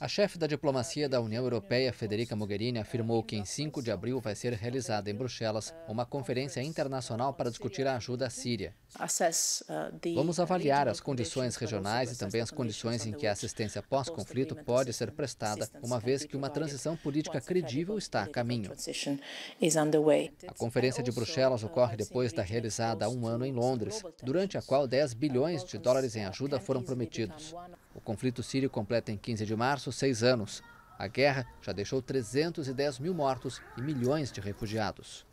A chefe da diplomacia da União Europeia, Federica Mogherini, afirmou que em 5 de abril vai ser realizada em Bruxelas uma conferência internacional para discutir a ajuda à Síria. Vamos avaliar as condições regionais e também as condições em que a assistência pós-conflito pode ser prestada, uma vez que uma transição política credível está a caminho. A Conferência de Bruxelas ocorre depois da realizada há um ano em Londres, durante a qual 10 bilhões de dólares em ajuda foram prometidos. O conflito sírio completa em 15 de março seis anos. A guerra já deixou 310 mil mortos e milhões de refugiados.